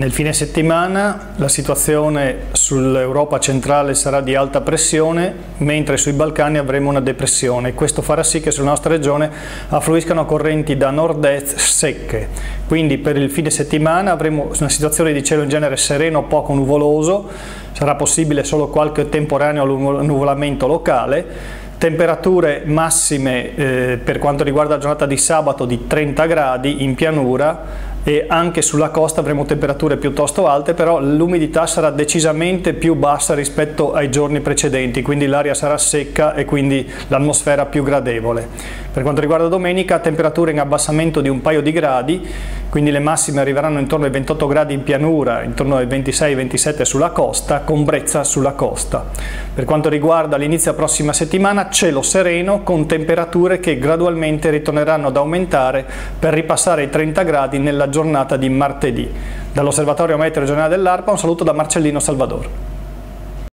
Nel fine settimana la situazione sull'Europa centrale sarà di alta pressione, mentre sui Balcani avremo una depressione. Questo farà sì che sulla nostra regione affluiscano correnti da nord-est secche. Quindi per il fine settimana avremo una situazione di cielo in genere sereno, poco nuvoloso, sarà possibile solo qualche temporaneo nuvolamento locale, temperature massime eh, per quanto riguarda la giornata di sabato di 30 gradi in pianura, e anche sulla costa avremo temperature piuttosto alte, però l'umidità sarà decisamente più bassa rispetto ai giorni precedenti, quindi l'aria sarà secca e quindi l'atmosfera più gradevole. Per quanto riguarda domenica, temperature in abbassamento di un paio di gradi, quindi le massime arriveranno intorno ai 28 gradi in pianura, intorno ai 26-27 sulla costa, con brezza sulla costa. Per quanto riguarda l'inizio prossima settimana, cielo sereno con temperature che gradualmente ritorneranno ad aumentare per ripassare i 30 gradi nella giornata di martedì. Dall'Osservatorio Meteo Regionale dell'ARPA un saluto da Marcellino Salvador.